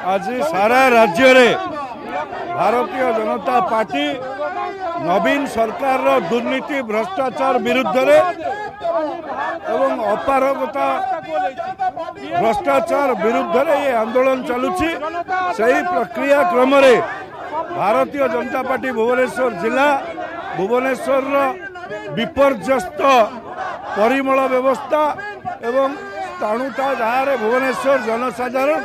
आज सारा राज्य भारतीय जनता पार्टी नवीन सरकार दुर्नीति भ्रष्टाचार विरुद्ध अपारगता भ्रष्टाचार विरुद्ध ये आंदोलन चलू से ही प्रक्रिया क्रम भारतीय जनता पार्टी भुवनेश्वर जिला भुवनेश्वर विपर्यस्त परिमल व्यवस्था एवं स्थाणुता जहाँ भुवनेश्वर जनसाधारण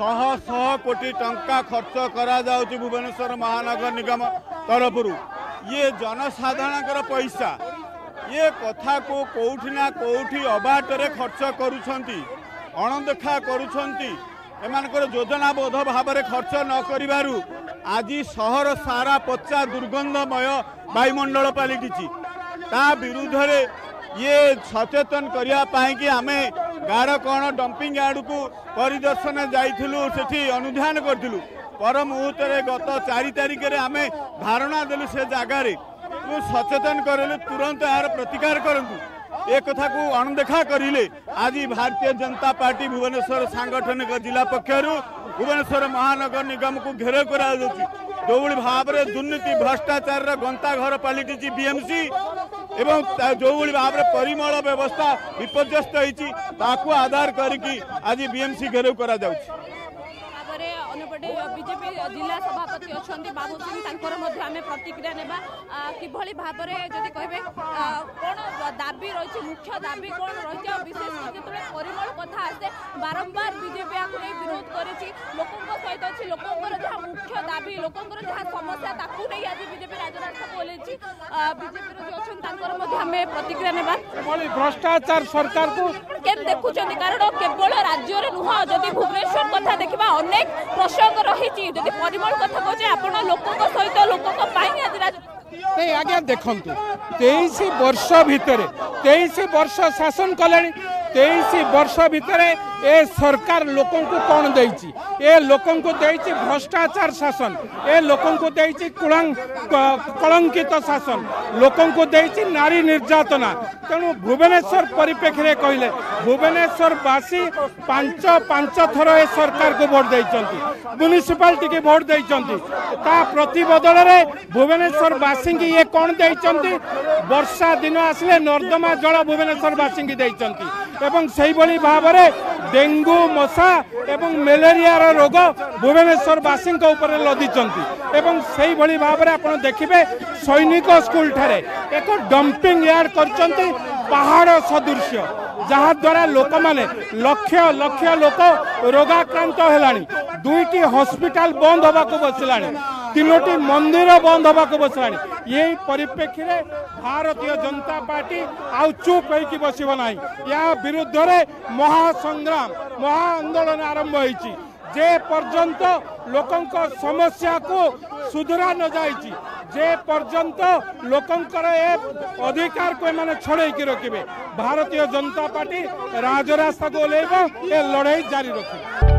ଶହ ଶହ କୋଟି ଟଙ୍କା ଖର୍ଚ୍ଚ କରାଯାଉଛି ଭୁବନେଶ୍ୱର ମହାନଗର ନିଗମ ତରଫରୁ ଇଏ ଜନସାଧାରଣଙ୍କର ପଇସା ଇଏ କଥାକୁ କେଉଁଠି ନା କେଉଁଠି ଅବାଟରେ ଖର୍ଚ୍ଚ କରୁଛନ୍ତି ଅଣଦେଖା କରୁଛନ୍ତି ଏମାନଙ୍କର ଯୋଜନାବୋଧ ଭାବରେ ଖର୍ଚ୍ଚ ନ କରିବାରୁ ଆଜି ସହର ସାରା ପଚା ଦୁର୍ଗନ୍ଧମୟ ବାୟୁମଣ୍ଡଳ ପାଲିଟିଛି ତା ବିରୁଦ୍ଧରେ ଇଏ ସଚେତନ କରିବା ପାଇଁକି ଆମେ डंपिंग यार्ड को परिदर्शन जाइस करूँ पर मुहूर्त गत चार में आमे धारणा दलु से जगार सचेतन कलु तुरंत यार प्रतिकार को अणदेखा करे आज भारतीय जनता पार्टी भुवनेश्वर सांगठनिक जिला पक्षहरू भुवनेश्वर महानगर निगमु घेराउँछ त्योभरि भावर दुर्नीति भ्रष्टाचार गंता घर पालिटिन्छ बीएमसी এবং ଯେଉଁଭଳି ଭାବରେ ପରିମଳ ବ୍ୟବସ୍ଥା ବିପର୍ଯ୍ୟସ୍ତ ହୋଇଛି ତାକୁ ଆଧାର କରିକି ଆଜି ବିଏମ୍ସି ଘେରାଉ କରାଯାଉଛି বিজেপি জেলা সভাপতি ভাবে পরিমল কথা আসে বারম্বার বিজেপি এই বিরোধ করেছি লোক সহ লোকর যা বিজেপি बोले बीजेपी जो अच्छा प्रतिक्रिया नेवा भ्रष्टाचार सरकार को কেন দেখুছেন কারণ কেবল রাজ্যের নুহ যদি ভুবনেশ্বর কথা দেখা অনেক প্রসঙ্গ রয়েছে যদি পরিমল কথা কହୁছে আপনার লোক সহিত লোক আজ আজ্ঞা দেখুন তেইশ বর্ষ ভিতরে তেইশ বর্ষ শাসন কলে তেইশ বর্ষ ভিতরে এ সরকার লোকଙ୍କୁ କ'ଣ ଦେଇଛି ଏ ଲୋକଙ୍କୁ ଦେଇଛି ଭ୍ରଷ୍ଟାଚାର ଶାସନ ଏ ଲୋକଙ୍କୁ ଦେଇଛି କଳଙ୍କିତ ଶାସନ ଲୋକଙ୍କୁ ଦେଇଛି ନାରୀ ନିର୍ଯାତନା ତେଣୁ ଭୁବନେଶ୍ୱର ପରିପ୍ରେକ୍ଷୀରେ କହିଲେ ଭୁବନେଶ୍ୱରବାସୀ ପାଞ୍ଚ ପାଞ୍ଚ ଥର ଏ ସରକାରକୁ ଭୋଟ ଦେଇଛନ୍ତି ମ୍ୟୁନିସିପାଲିଟିକି ଭୋଟ ଦେଇଛନ୍ତି ତା ପ୍ରତି ବଦଳରେ ଭୁବନେଶ୍ୱରବାସୀଙ୍କୁ ଇଏ କ'ଣ ଦେଇଛନ୍ତି ବର୍ଷା ଦିନ ଆସିଲେ ନର୍ଦ୍ଦମା ଜଳ ଭୁବନେଶ୍ୱରବାସୀଙ୍କୁ ଦେଇଛନ୍ତି এবং সেইভাবে ভাবে ডেঙ্গু মশা এবং ম্যালেরিয়ার রোগ ভুবনেশ্বরবাসী উপরে লদিছন্তি এবং সেইভাবে ভাবে আপনার দেখবে সৈনিক স্কুল ঠারে এক ডম্পিং ইয়ার্ড করছেন পাহাড় সদৃশ্য লোক মানে লক্ষ লক্ষ লোক রোগাক্রান্ত ହେଲାଣି দুইটি হসপিটাল বন্ধ হওয়া ବସିଲାଣି ତିନୋଟି ମନ୍ଦିର ବନ୍ଦ ହେବାକୁ ବସିଲାଣି ଏହି ପରିପ୍ରେକ୍ଷୀରେ ଭାରତୀୟ ଜନତା ପାର୍ଟି ଆଉ ଚୁପ୍ ହେଇକି ବସିବ ନାହିଁ ଏହା ବିରୁଦ୍ଧରେ ମହାସଂଗ୍ରାମ ମହା ଆନ୍ଦୋଳନ ଆରମ୍ଭ ହୋଇଛି ଯେ ପର୍ଯ୍ୟନ୍ତ ଲୋକଙ୍କ ସମସ୍ୟାକୁ ସୁଧୁରା ନ ଯାଇଛି যে পর্যন্ত লোকঙ্কর এ অধিকারকে এমানে ছড়াইকি রাখবে ভারতীয় জনতা পার্টি রাজরাস্তাকে ওহ্লাইব এ লড়াই জারি রাখবে